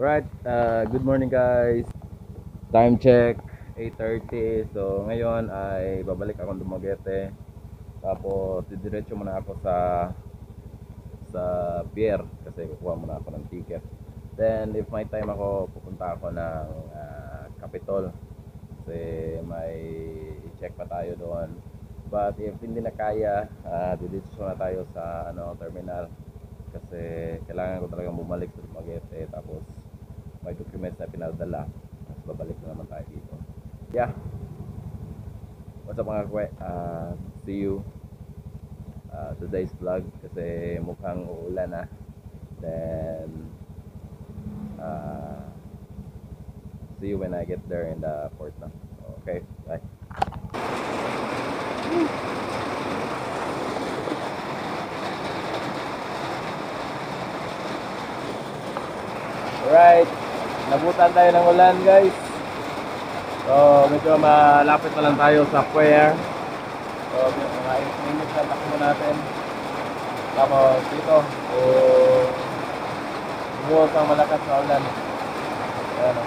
Right, uh, good morning guys. Time check, 8.30. So ngayon ay babalik akong Dumaguete. Tapos didiretso muna ako sa sa pier kasi kukuha muna ako ng ticket. Then if may time ako, pupunta ako ng uh, Capitol. Kasi may check pa tayo doon. But if hindi na kaya, uh, didiretso na tayo sa ano terminal kasi kailangan ko talagang bumalik sa Dumaguete tapos may documents na pinadala. Tapos babalik na naman tayo dito. Yeah. What's up mga kwe uh, see you uh, today's vlog. Kasi mukhang uulan na. Then uh, see you when I get there in the port na. Okay bye nabutan tayo ng ulan guys. So, medyo malapit na lang tayo sa pier. So, mga 8 minutes na takbo natin. Tapos dito, kung bumuhos ang malakas na ulan. Ayan o.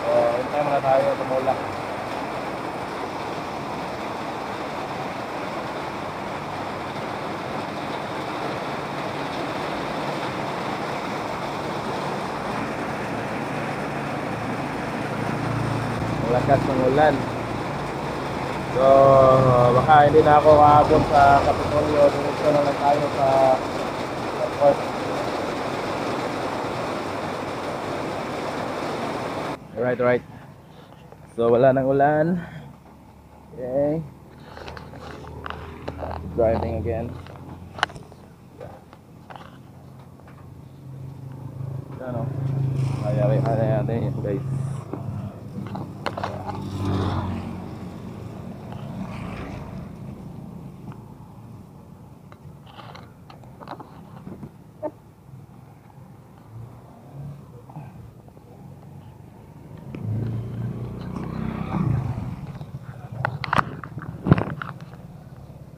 So, hintay muna tayo tumulak. Ang lakas ng ulan. So, baka hindi na ako aabot sa Kapitolyo. Diretso na lang tayo sa airport. Alright, alright. So, wala nang ulan. Okay. Driving again. Ano? Ayari, ayari, guys.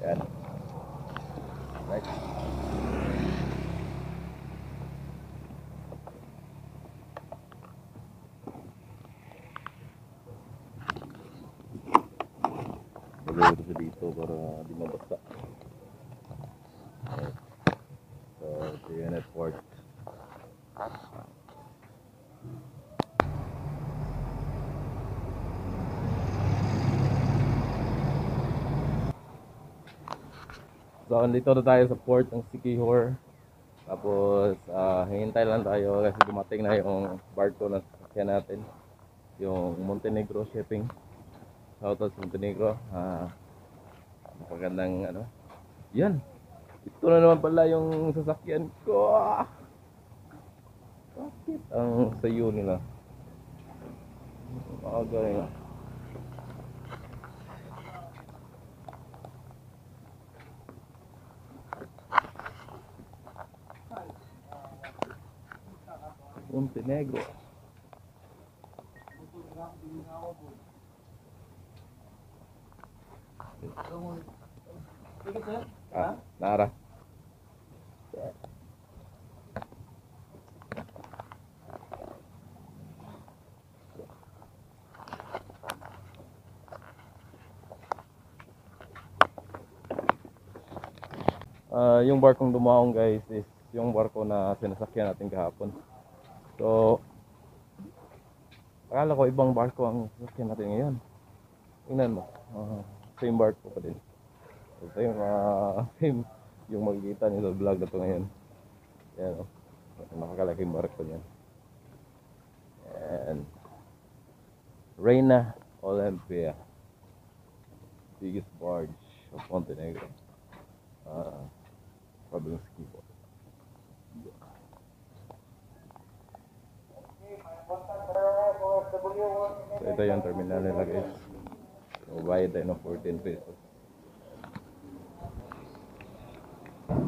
Yan. Right. Dito para di mabasa. So, ito yun at port. So, andito na tayo sa port ng Sikihor. Tapos, ah hihintay lang tayo kasi dumating na yung barko na sasakyan natin. Yung Montenegro shipping. Shoutout sa Montenegro. Ah, magandang ano. Yan. Ito na naman pala yung sasakyan ko. Bakit ang sayo nila? Maaga yun. Montenegro. Ah, Nara. Ah, yung barkong dumaong guys is yung barko na sinasakyan natin kahapon. So, akala ko ibang barko ang sasakyan natin ngayon. Tingnan mo. Ah, same barko pa din. So, same, ah, same yung makikita niyo sa vlog na to ngayon. Yan o. Nakakalaking barko niyan. And Reina Olympia. Biggest barge of Montenegro. Ah, Problem ski boat. So ito yung terminal nila guys. Bayad tayo ng 14 pesos.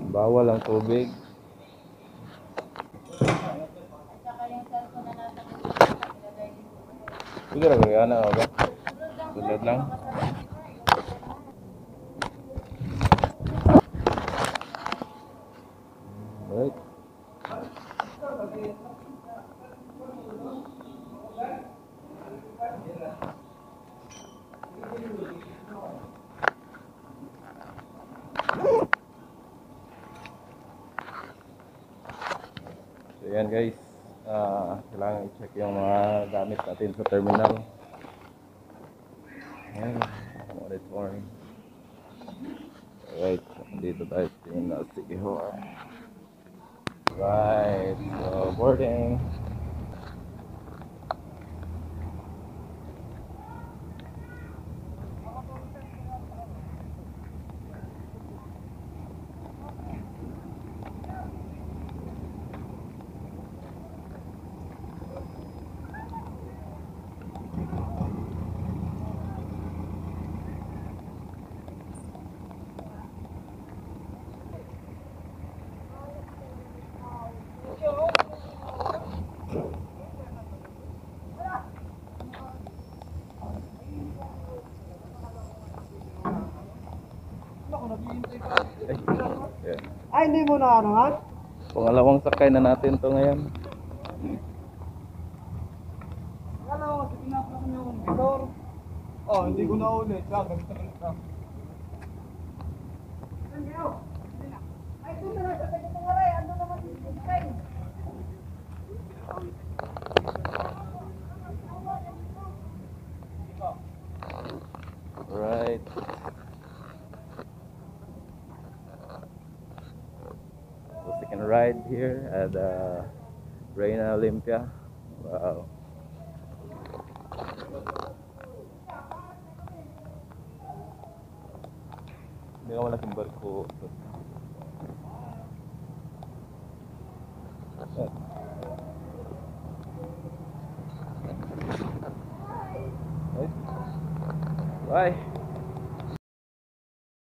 Bawal ang tubig. Sige lang, gana ako? Sunod lang. Right. So yan guys, ah kailangan i-check yung mga gamit natin sa terminal. Ayan, monitoring. Alright, dito tayo na sige ho. Right, so boarding. Ay, yeah. Ay, hindi mo na ano, ha? Pangalawang sakay na natin to ngayon. Ko kasi pinapala ko yung motor. Oh, hindi ko na ulit. Siya, ganito na lang. Right. Ride here at uh, Reina Olympia. Wow. Hindi ka malaking barko. Bye.